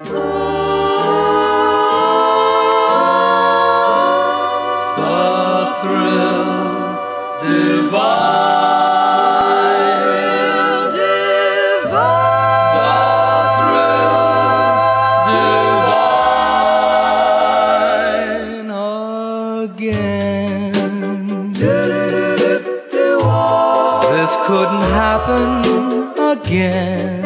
This couldn't happen again.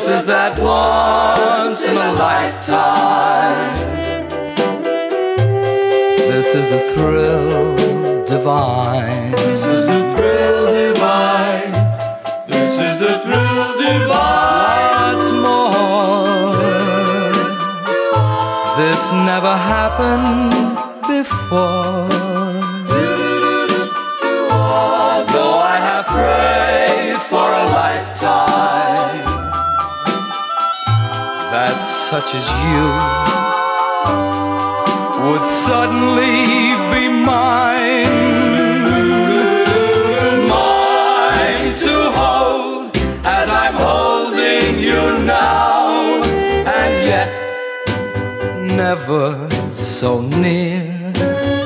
This is that once in a lifetime. This is the thrill divine. This is the thrill divine. This is the thrill divine. What's more, this never happened before. As you would suddenly be mine. Mine to hold as I'm holding you now, and yet never so near.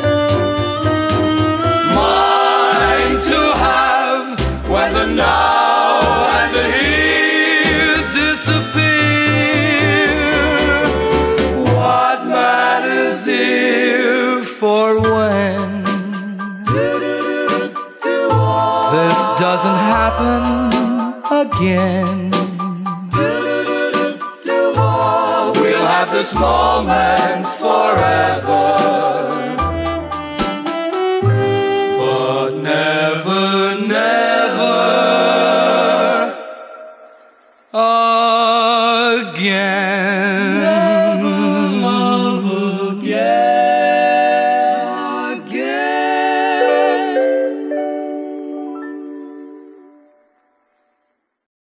If or when this doesn't happen again? We'll have this moment forever. But never, never again.